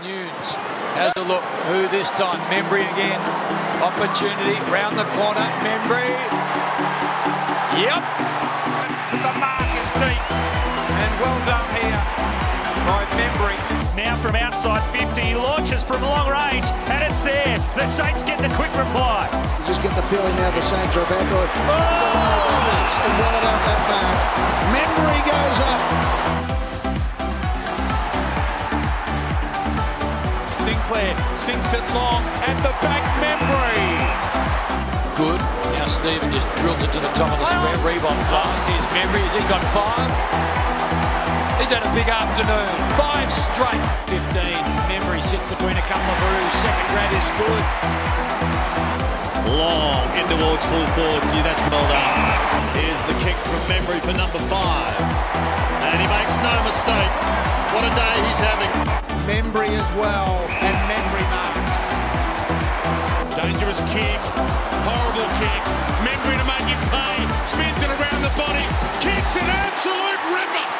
Newnes has a look. Who this time? Membrey again. Opportunity round the corner. Membrey. Yep. The mark is deep. And well done here by Membrey. Now from outside 50, he launches from long range, and it's there. The Saints get the quick reply. You just get the feeling now the Saints are about to. Oh! And Sinclair sinks it long at the back. Membrey. Good. Now Steven just drills it to the top of the square. Oh. Rebound flies. Here's Membrey. Has he got five? He's had a big afternoon. Five straight. 15. Membrey sits between a couple of roos. Second grad is good. Long in towards full forward. Gee, that's well done. Here's the kick from Membrey for number five. And he makes no mistake. What a day he's having. Membrey as well. And Dangerous kick. Horrible kick. Membrey to make him pay. Spins it around the body. Kicks an absolute ripper.